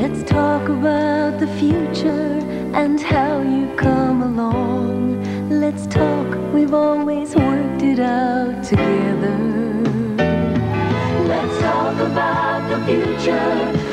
Let's talk about the future and how you come along. Let's talk, we've always worked it out together. Let's talk about the future.